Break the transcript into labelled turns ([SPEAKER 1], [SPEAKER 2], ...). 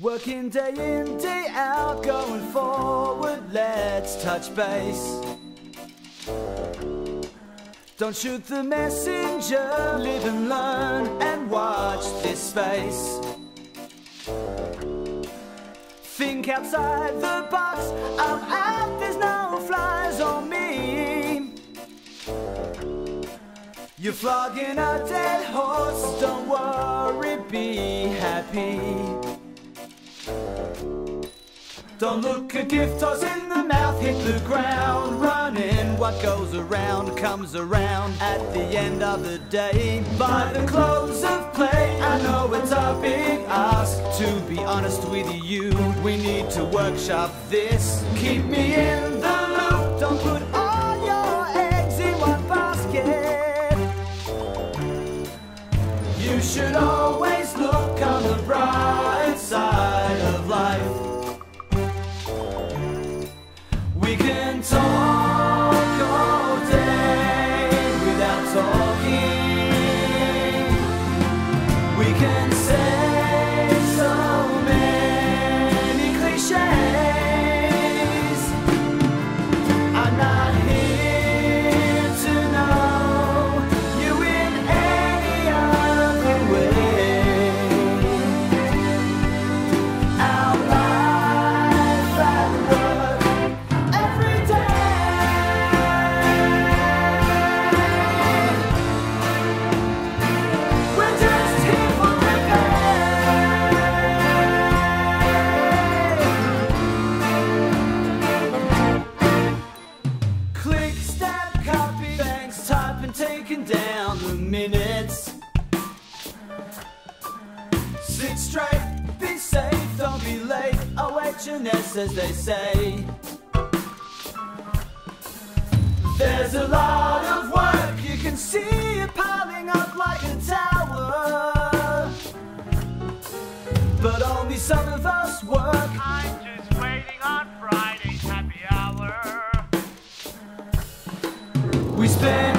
[SPEAKER 1] Working day in, day out, going forward, let's touch base. Don't shoot the messenger, live and learn and watch this space. Think outside the box, I'm out, there's no flies on me. You're flogging a dead horse, don't worry, be happy. Don't look a gift horse in the mouth, hit the ground running. What goes around comes around at the end of the day. By the close of play, I know it's a big ask. To be honest with you, we need to workshop this. Keep me in the loop, don't put all your eggs in one basket. You should always type, taking down the minutes. Sit straight, be safe, don't be late. OHS as they say. There's a lot of work, you can see it piling up like a tower. But only some of us work.
[SPEAKER 2] I'm just waiting on Friday's happy hour.
[SPEAKER 1] We spend